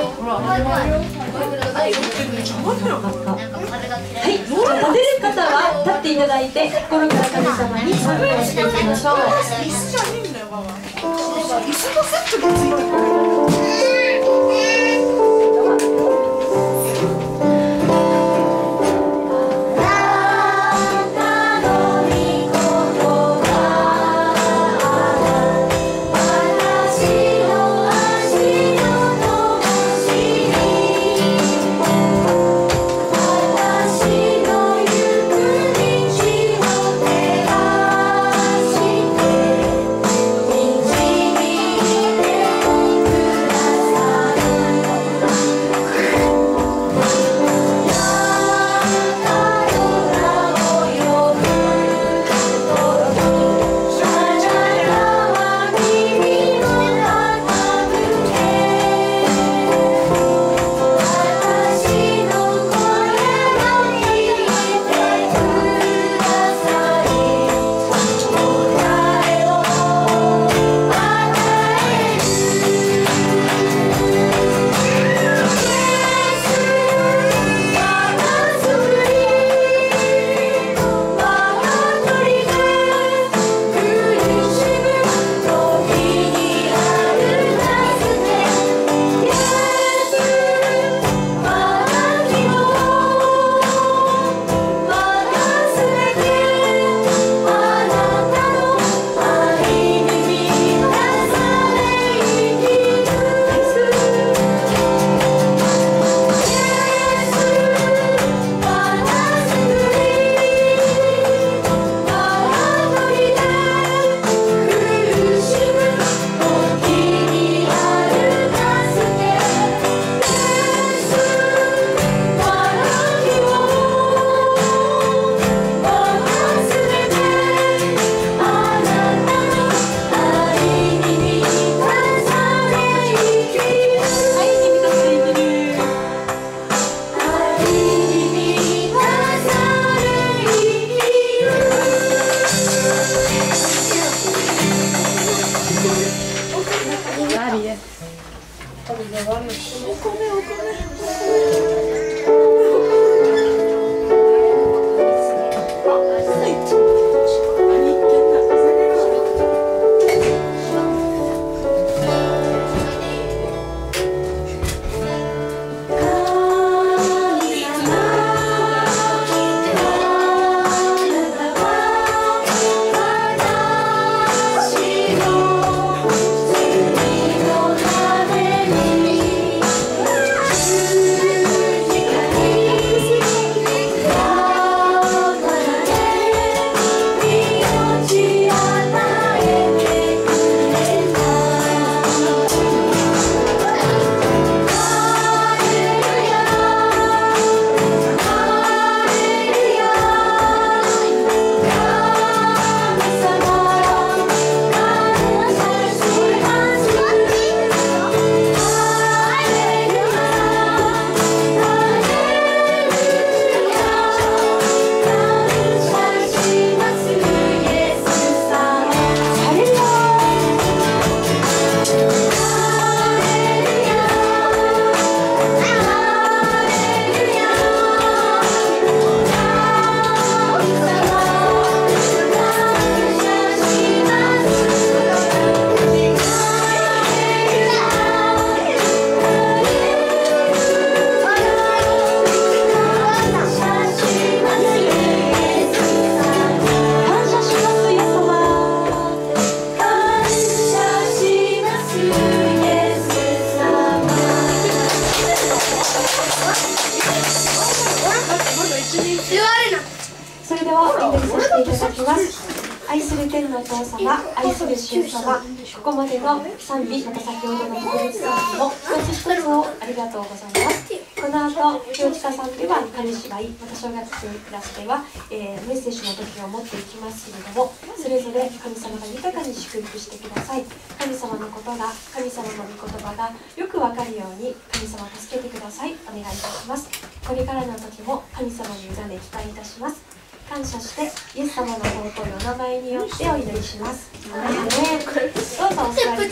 はい、立てる方は立っていただいて心から神様に賛美をしていきましょう。椅子じゃねえんだよ、ママ。椅子のセットがついてくる。お米お米お米それではお祈りさせていただきます。愛する天のお父様愛する主様ここまでの賛美また先ほどの特別賛美の一つ一つをありがとうございます。この後清近さんでは紙芝居また小学生クラスでは、えー、メッセージの時を持っていきますけれどもそれぞれ神様が豊かに祝福してください。神様のことが神様の御言葉がよくわかるように神様助けてください。お願いいたします。これからの時も神様に委ね期待いたします。感謝してイエス様の尊いお名前によってお祈りします。どうぞお座り